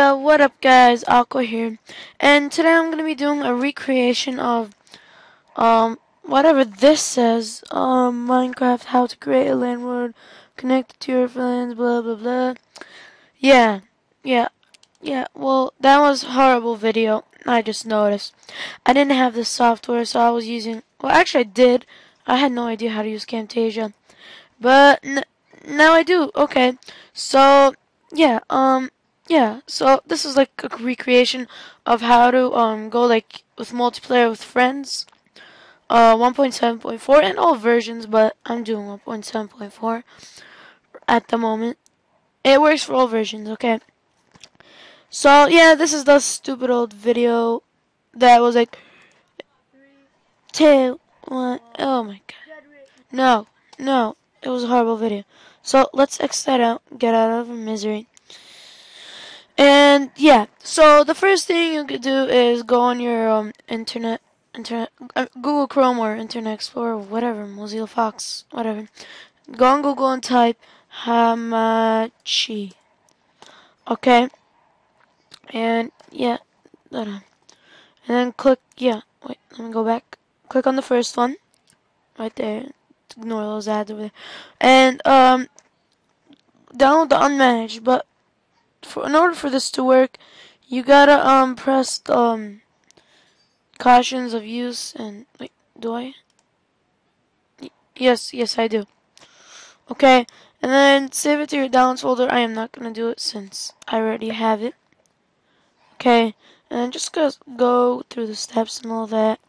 Yo, what up guys, Aqua here, and today I'm going to be doing a recreation of, um, whatever this says, um, Minecraft, how to create a landlord, connect to your friends, blah blah blah, yeah, yeah, yeah, well, that was horrible video, I just noticed, I didn't have the software, so I was using, well actually I did, I had no idea how to use Camtasia, but now I do, okay, so, yeah, um, yeah, so this is like a recreation of how to um go like with multiplayer with friends. Uh 1.7.4 and all versions, but I'm doing 1.7.4 at the moment. It works for all versions, okay? So yeah, this is the stupid old video that was like two one oh my god. No, no, it was a horrible video. So let's X that out, get out of misery. And yeah, so the first thing you could do is go on your um, internet, internet, uh, Google Chrome or Internet Explorer, whatever, Mozilla Fox, whatever. Go on Google and type Hamachi. Okay, and yeah, and then click. Yeah, wait, let me go back. Click on the first one, right there. Ignore those ads over there, and um, download the unmanaged, but for in order for this to work, you gotta um press um cautions of use and wait, do I? Y yes, yes I do. Okay, and then save it to your downloads folder. I am not gonna do it since I already have it. Okay, and just go go through the steps and all that.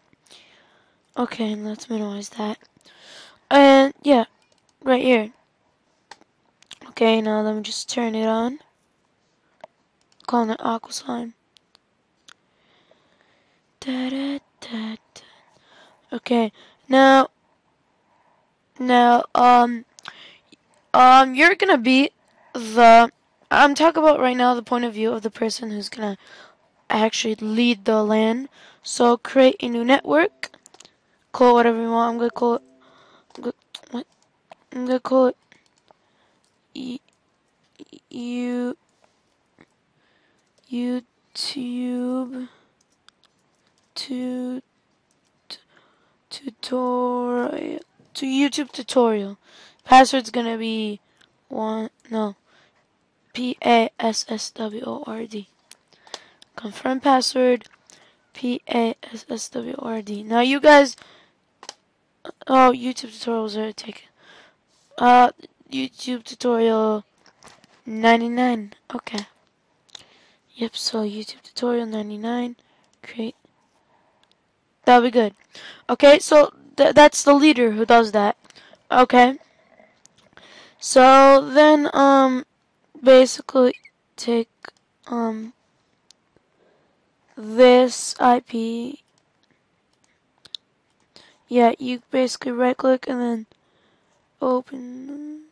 Okay, and let's minimize that. And yeah, right here. Okay, now let me just turn it on calling it aqua slime. Da, da, da, okay, now, now, um, um, you're gonna be the, I'm talking about right now the point of view of the person who's gonna actually lead the LAN. So create a new network, call whatever you want. I'm gonna call it, I'm gonna, what? I'm gonna call it, you YouTube to tutorial to YouTube tutorial. Password's gonna be one no P A S S W O R D. Confirm password P A S S W R D. Now you guys oh YouTube tutorials are taken. Uh YouTube tutorial 99. Okay. Yep, so YouTube tutorial 99. Create. That'll be good. Okay, so th that's the leader who does that. Okay. So then, um, basically take, um, this IP. Yeah, you basically right click and then open.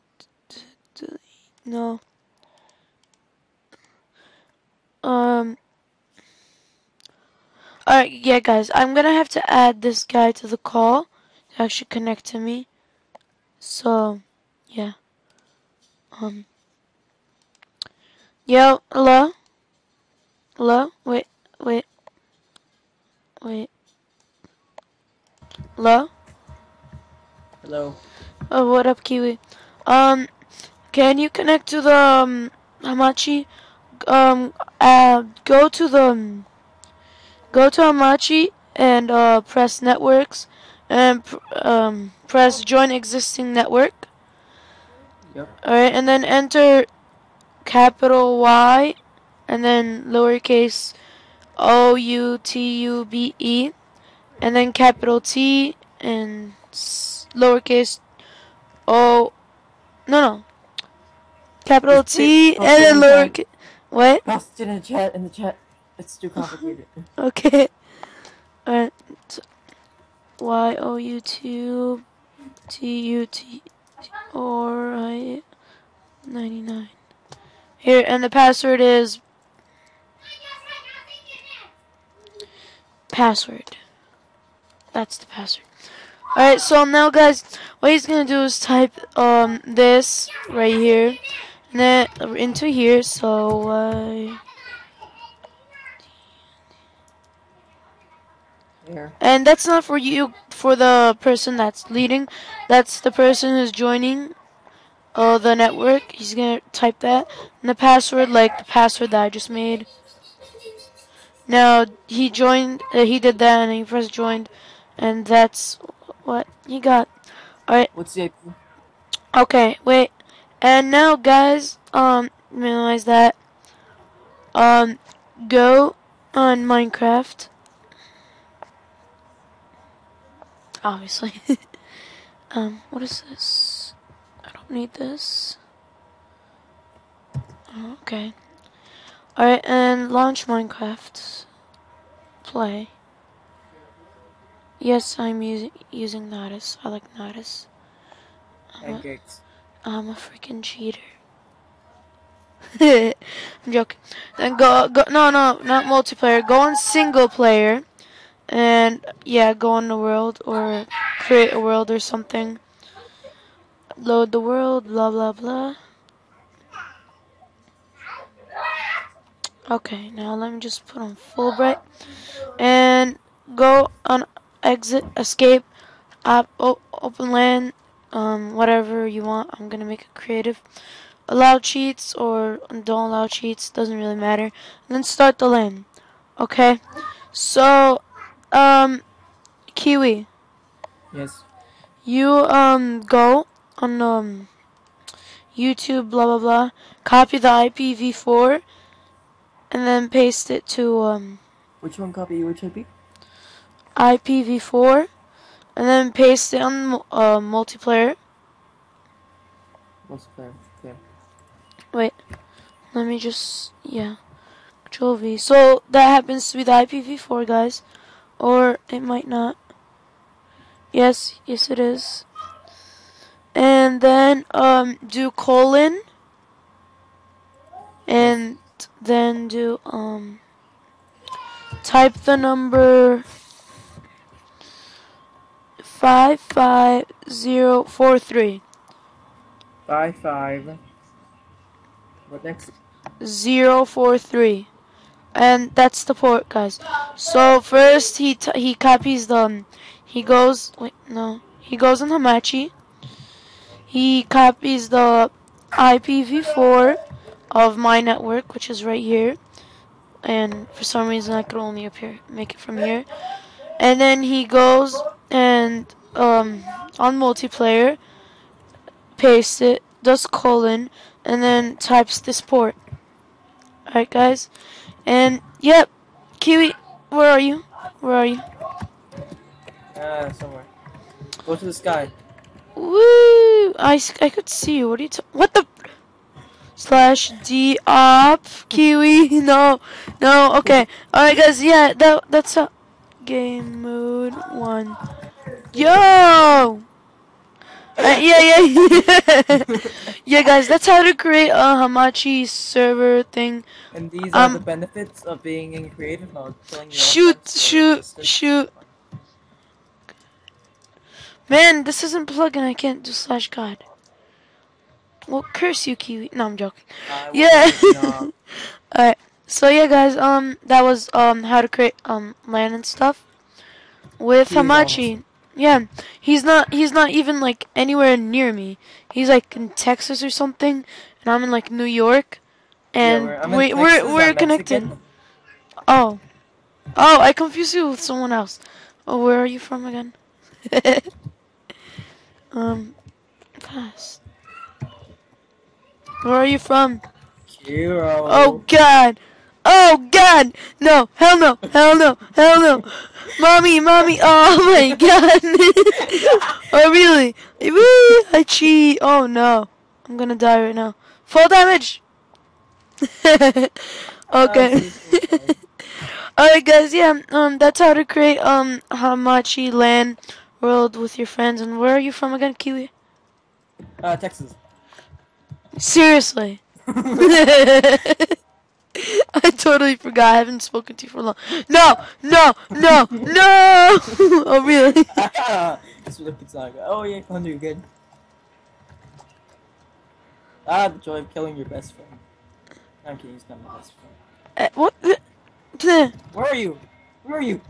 No. Um. Alright, yeah, guys, I'm gonna have to add this guy to the call to actually connect to me. So, yeah. Um. Yo, hello? Hello? Wait, wait. Wait. Hello? Hello. Oh, what up, Kiwi? Um, can you connect to the, um, Hamachi? Um, uh, go to the, go to Hamachi and uh, press networks and um, press join existing network. Yep. Alright, and then enter capital Y and then lowercase O U T U B E and then capital T and lowercase O no no capital T and then lowercase what? Post in the chat. In the chat, it's too complicated. okay. Alright. Y O U T T U T or I ninety nine. Here and the password is password. That's the password. Alright, so now guys, what he's gonna do is type um this right here then into here, so uh. And that's not for you, for the person that's leading. That's the person who's joining uh, the network. He's gonna type that and the password, like the password that I just made. Now he joined. Uh, he did that, and he first joined, and that's what he got. All right. What's the IP? Okay, wait. And now, guys, um, minimize that. Um, go on Minecraft. Obviously. um, what is this? I don't need this. Okay. Alright, and launch Minecraft. Play. Yes, I'm using using Nodus. I like Nodus. Pancakes. I'm a freaking cheater. I'm joking. Then go, go, no, no, not multiplayer. Go on single player, and yeah, go on the world or create a world or something. Load the world, blah blah blah. Okay, now let me just put on full bright and go on exit, escape, op, open LAN, um, whatever you want. I'm gonna make it creative. Allow cheats or don't allow cheats, doesn't really matter. And then start the LAN. Okay? So, um, Kiwi, Yes. you, um, go on, um, YouTube, blah, blah, blah. Copy the IPv4 and then paste it to, um, Which one copy? Which IP? IPv4 and then paste it uh, multiplayer. Multiplayer. Okay. Wait, let me just yeah, Control V. So that happens to be the IPv4, guys, or it might not. Yes, yes, it is. And then um, do colon, and then do um, type the number five five zero four three. Five five. What next? zero four three, and that's the port, guys. So first he t- he copies the um, he goes wait no he goes on Hamachi. He copies the IPv4 of my network, which is right here, and for some reason I could only appear make it from here. And then he goes and um, on multiplayer, paste it, does colon, and then types this port. Alright, guys. And, yep. Kiwi, where are you? Where are you? Ah, somewhere. Go to the sky. Woo! I, I could see you. What are you What the? Slash D op Kiwi. No, no. Okay. All right, guys. Yeah, that that's a game mode one. Yo. Uh, yeah, yeah, yeah. yeah, guys. That's how to create a Hamachi server thing. And these are Um, the benefits of being in creative mode. Shoot, shoot, shoot. Man, this isn't plugging. I can't do slash god. Well, curse you, Kiwi. No, I'm joking. I Yeah. Alright. So yeah, guys. Um, that was um how to create um LAN and stuff with Hamachi. Yeah, he's not. He's not even like anywhere near me. He's like in Texas or something, and I'm in like New York, and Yeah, we're- we, Texas, we're we're connected. Mexican. Oh, oh, I confused you with someone else. Oh, where are you from again? um, fast. Where are you from? Kiro. Oh God! Oh God! No! Hell no! Hell no! Hell no! Mommy! Mommy! Oh my God! oh really? Woo! I cheat! Oh no! I'm gonna die right now. Full damage. okay. Alright guys, yeah, um that's how to create um Hamachi LAN world with your friends and where are you from again, Kiwi? Uh, Texas. Seriously. I totally forgot. I haven't spoken to you for long. No, no, no, no! oh really? this look it's good. Oh yeah, Thunder, you're good. Ah, the joy of killing your best friend. I'm kidding, he's not my best friend. Uh, what? the- Where are you? Where are you?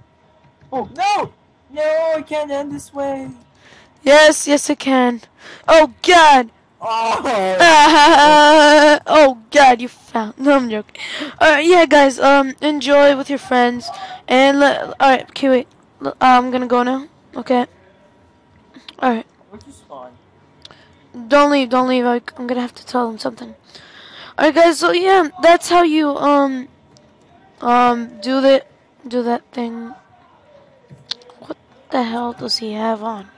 Oh no! No, I can't end this way. Yes, yes, I can. Oh God! Oh! oh God, you found. No, I'm joking. Alright, yeah, guys. Um, enjoy with your friends, and let. Alright, okay, wait. L- I'm gonna go now. Okay. Alright. Where'd you? Don't leave, don't leave. I, I'm gonna have to tell them something. Alright, guys. So yeah, that's how you um um do the do that thing. What the hell does he have on?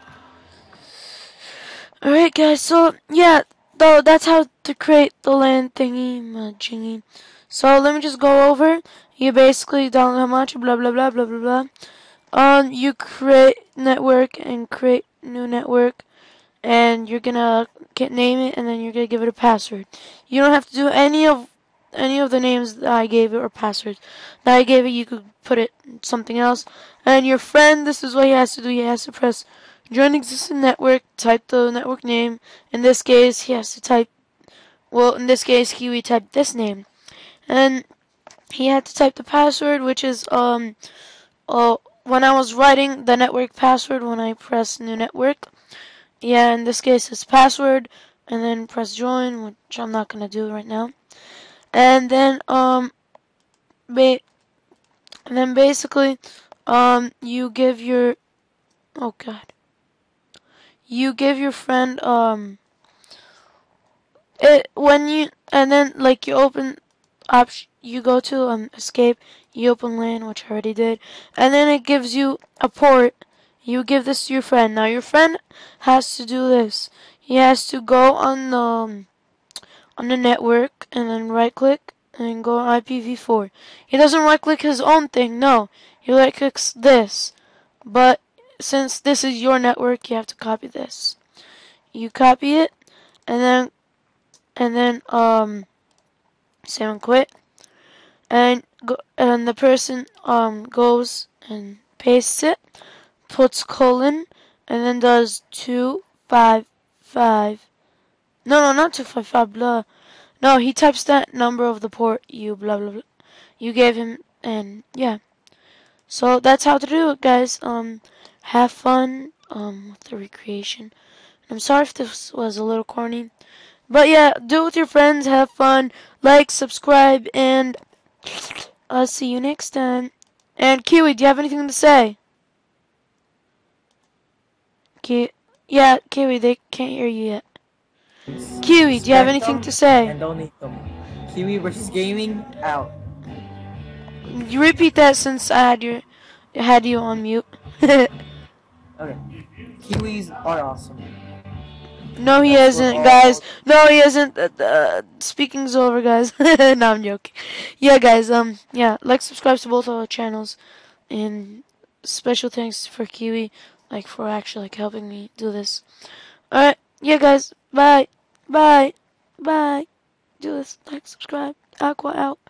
Alright, guys. So yeah, though that's how to create the LAN thingy majingy. So let me just go over. You basically download Hamachi blah blah blah blah blah blah. Um, you create network and create new network and you're gonna get name it and then you're gonna give it a password. You don't have to do any of any of the names that I gave it or passwords that I gave it. You could put it something else. And your friend, this is what he has to do. He has to press join existing network. Type the network name. In this case, he has to type. Well, in this case, Kiwi typed this name, and he had to type the password, which is um, oh, when I was writing the network password when I press new network yeah, in this case it's password and then press join, which I'm not gonna do right now. And then um ba and then basically um you give your oh god. You give your friend um it when you and then like you open up you go to um escape, you open LAN, which I already did, and then it gives you a port you give this to your friend. Now your friend has to do this. He has to go on the um, on the network and then right click and go on IPv4. He doesn't right click his own thing. No, he right clicks this. But since this is your network, you have to copy this. You copy it and then and then um save and quit and go, and the person um goes and pastes it puts colon and then does two five five. No, no, not two five five. Blah. No, he types that number of the port you blah blah blah. You gave him and yeah. So that's how to do it, guys. Um, have fun um with the recreation. I'm sorry if this was a little corny, but yeah, do it with your friends. Have fun. Like, subscribe, and I'll see you next time. And Kiwi, do you have anything to say? Ki yeah, Kiwi, they can't hear you yet. Kiwi, do you have anything to say? And don't eat them. Kiwi versus gaming out. You repeat that since I had you had you on mute. Okay. Kiwis are awesome. no, he isn't, guys. No, he isn't. Uh, uh, speaking's over, guys. no, I'm joking. Yeah, guys. Um, yeah, like, subscribe to both our channels, and special thanks for Kiwi, like, for actually like helping me do this. All right, yeah, guys. Bye, bye, bye. Do this. Like, subscribe. Aqua out.